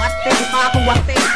วัดเต้นปากวัดเต้น